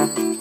Música